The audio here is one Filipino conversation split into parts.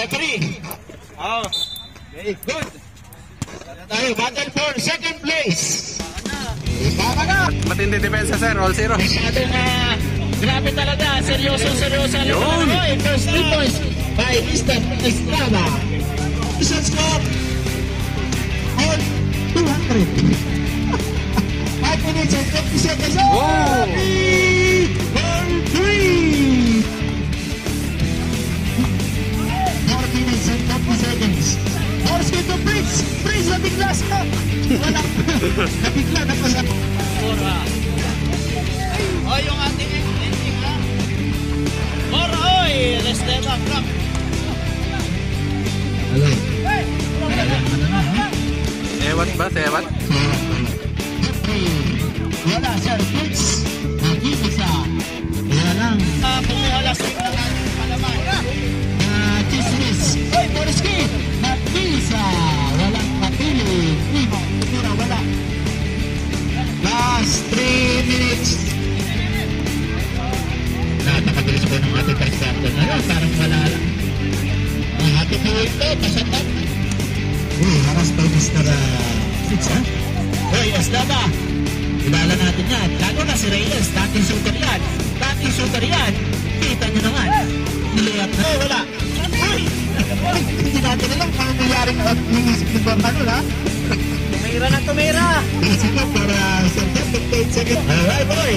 Referee. Oh, very good. Tayo, battle for second place. Tama na. Matindi depensa sir, all zero. Masyado na grabe talaga. Seryoso, seryoso. Yun. First three points by Mr. Estrada. Isang score on 200. 5 minutes and 50 seconds. Oh! Happy Prince! Prince, nabigla siya! Wala. Nabigla na pa siya. Ora. Oh, yung ating ending ha. Ora, oy! Esteban, crap. Hello. Sewat ba? Sewat? Wala, Sir Prince. Nag-isa. Kaya lang, Ah, bumuhala sa ngayon. Parang wala lang. Ang ating po ito, pasatap. Uy, haras to Mr. uh, Fritz, ha? Uy, Eslava. Kilala natin yan. Lalo na si Reyes. Dating shooter yan. Dating shooter yan. Kita nyo naman. Nilayap na. Oh, wala. Uy! Uy, Hindi natin alam kung nangyaring at niisip ni Bormanol, ha? Tumira na tumira. Easy ko para sa 10 seconds. Alright, boy.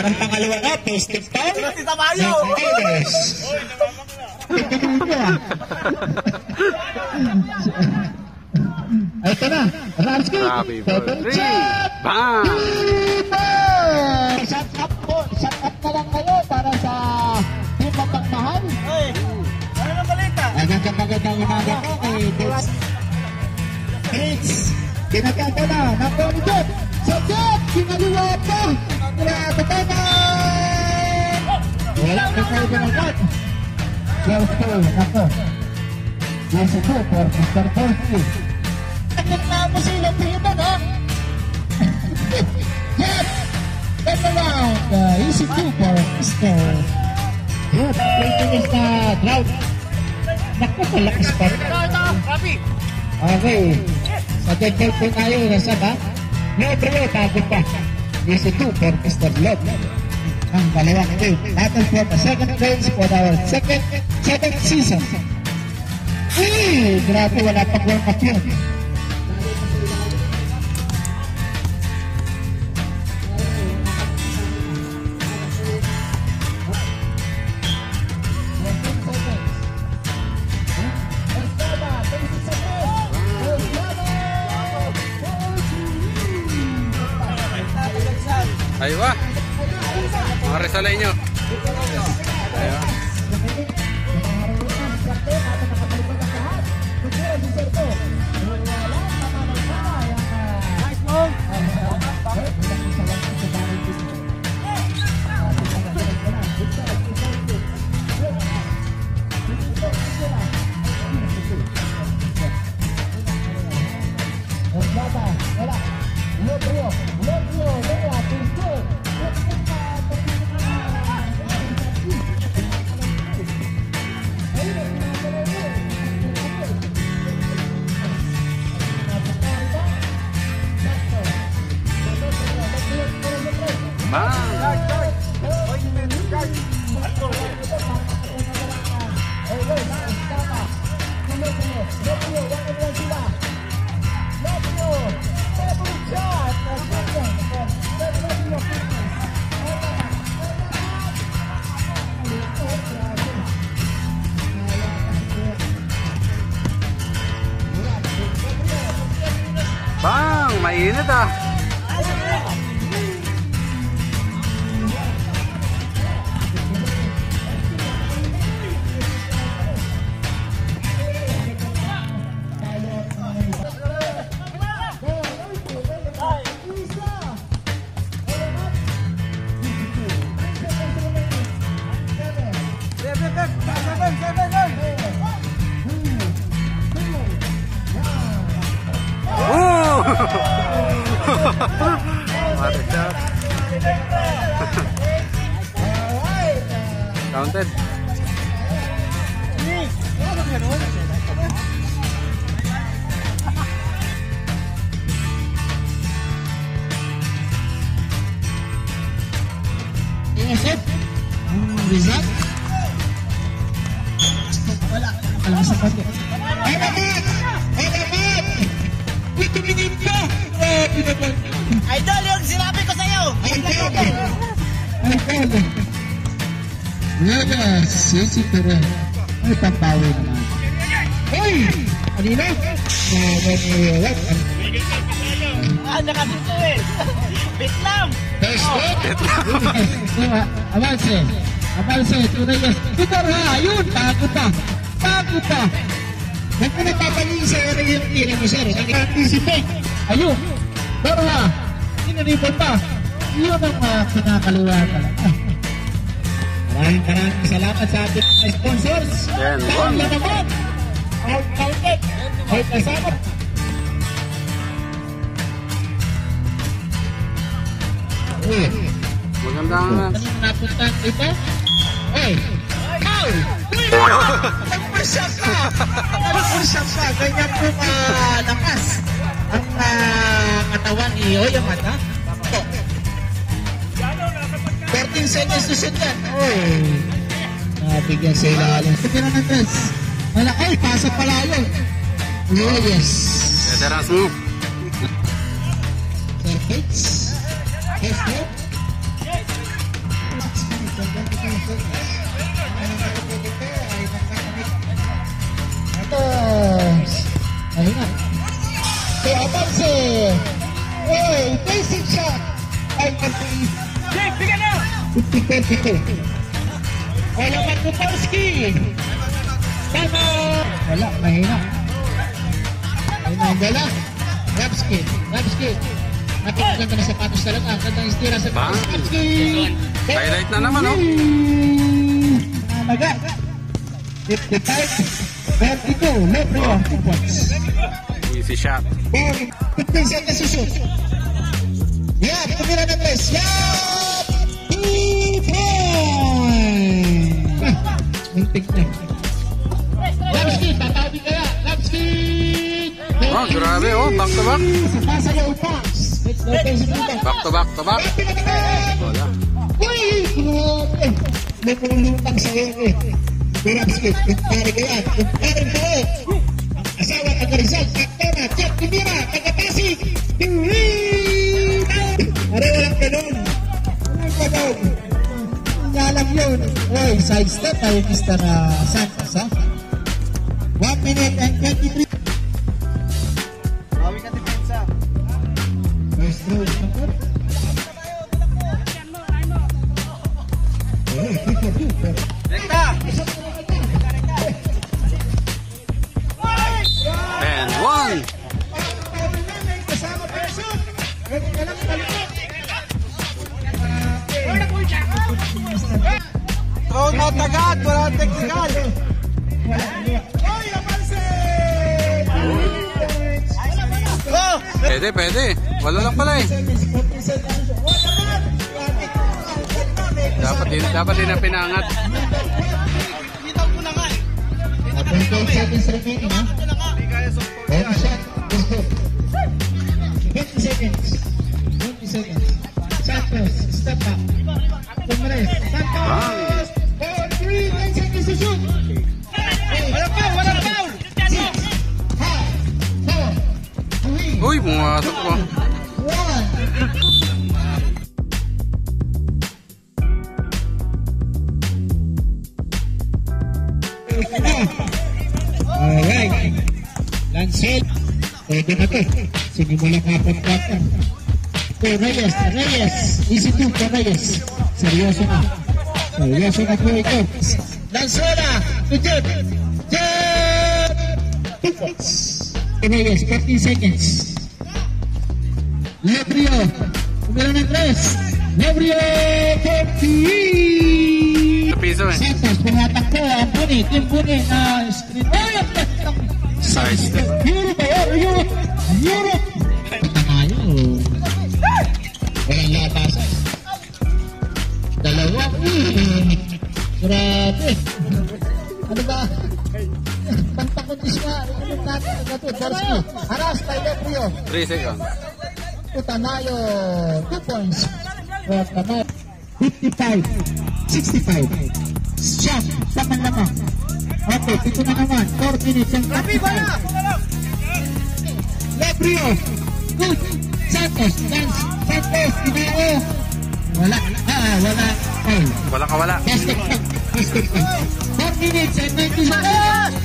Parang pangalawa ka, post-it ka? Kasi sa! Ito na, Ramsky! Double chat! Shut up po! Shut up na lang kayo para sa team mapagmahal. Hey! Ano na balita? Magandang magandang umaga ko kay Boots. Boots! Ginaganda na ng Jet, kinaliwa pa. Ka na. Wala na kayo na agad. Close to, ako. Yes, ito, for Mr. Torski. Bakit na mo sila pita, no? Jet, that's around. Uh, easy two for Mr. Good, rating is na drought. Naku, malakas pa. Ito, ito. Rapi. Okay. Sa decal po tayo, nasa ba? No, bro, tago pa. Easy two for Mr. Love. Ang dalawang game. Battle for the second place for our second, second season. Uy, grabe, wala pang warm up. Resalay nyo. inderdaad. Rizal. olha, olha, olha, olha, olha, olha, olha, olha, Ito minit olha. Olha, naman. Idol, yung sinabi olha, sa'yo! Idol! Idol! Yes, yes, pero ay pampawi naman. Hoy! Kanina? Nagagalit. Ah, nakatutuwin! Vietnam! Vietnam! Vietnam! Avance! Avance. Tunay yes. Super ha! Ayun! Tago pa! Tago pa! Huwag mo napapalingin sa area yung tira mo, sir. Nag-anticipate. Ayun! Pero ha! Sinaripon pa. Yun ang uh, kinakaliwa talaga. Maraming maraming salamat sa ating sponsors. Yan, Taon na naman. Out counted. Out kasama. Magandang Ano napunta dito? Hey! Ow! Nag-push-up ka! Nag-push-up ka! Ganyan po malakas ang ah, katawan ni Oyamata. Oh. 14 seconds to shoot yan. Oy! Nabigyan sa ilalim. Pagkira ng dress. Wala, ay, pasok pala yun. Oh, yes. veteran move. 50-52. Wala man Kuparski. Tama. Wala, na sapatos talaga. Ang ganda ng istira sa Bang. Rapski. Highlight na naman, oh. Namaga. 55. 32. Leprio. Two points. Easy shot. Ball. 15 seconds to shoot. Yan. Tumira ng tres. Yan. Muntik na. Rapski. Tatabi kaya. Oh, grabe, oh. Back to back. Sa pasa niya. Back to back to back. Wala. Uy! Grabe! May pulutang sa iyo eh. Durapski, yung pare ko yan. Yung pare ko eh. Asawa, taga Rizal, Actona, Jack, Timira, taga Pasig. Walang ganun. Walang yun. Uy, side step tayo, Mr. uh, Santos, ha? 1 minute and 23. Throw out agad. Wala ang technical. Oh! Pwede, pwede. Wala lang pala eh. Dapat din, dapat din na pinangat. Bitaw ko na nga eh. 28 seconds remaining, ha? Alright. Lancel. Pwede na to. Sinimula ka po ang quarter. To Reyes. Reyes. Easy two for Reyes. Seryoso na. Seryoso na po ito. Lanzuela. To Jeb. Jeb! Two. To Reyes. 15 seconds. Lebrio. Kumila ng tres. Lebrio. 40. Piso eh. Santos, pumatakbo ang Puni, Team Puni na screen. Ay, ang! Side step. Europe ba yun? Europe! Europe! Tayo. Walang latasan. Dalawa. Grabe. Ano ba? Pantakundis nga. Ano natin? To? Borski. Haras by Lebrio. 3 seconds. Utanayo. 2 points. For Tanayo. 55. 65. Shot. Taman lamang. Okay, dito na naman. 4 minutes and 55. Lebrio. Good. Santos. Santos. Inao. Wala. Ah, wala. Foul. Wala ka wala. Basket lang. 4 minutes and 90 seconds.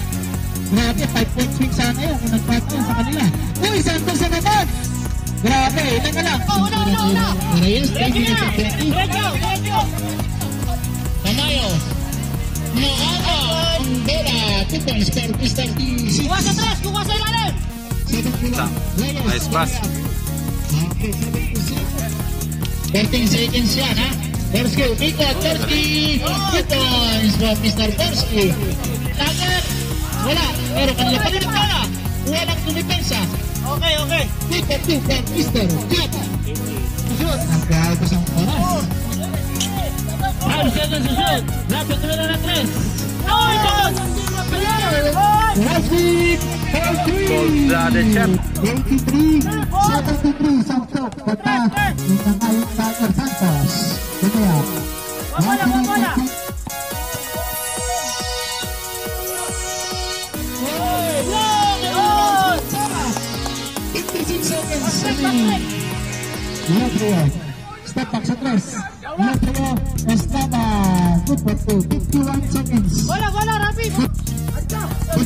Grabe, 5 point swing sana yun kung nag-pass yun sa kanila. Uy, Santos na naman! Grabe, ilan na lang? Oh, una, una, una. Reyes, 10 minutes and 20. Diretso, diretso. Tamayo. Maana, Andera, 2 points per Mr. D. Kuha sa tres, kuha sa ilalim. 71. Reyes, Nice pass. Okay, 76. 13 seconds yan, ha? Persky, umikot, Persky! 2 points from Mr. Persky. Lager! Wala, pero kanila pa rin kaya. Walang tumipensa. Okay, okay. Dito, two for Mr. Kat. Shoot. Ang oras. 5 seconds Avisando ese show. La primera la het ¡Ay, de Chep. 23, 73, 73, 73, 73, 73, 73,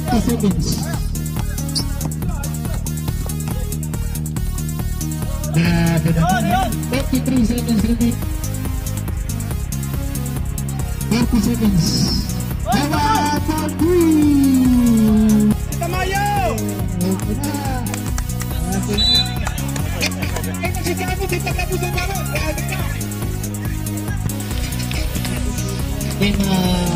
performance nah benar 43 seconds remaining 30 seconds Dewa Tandri kita mayo Emosi kamu kita kamu semua Lima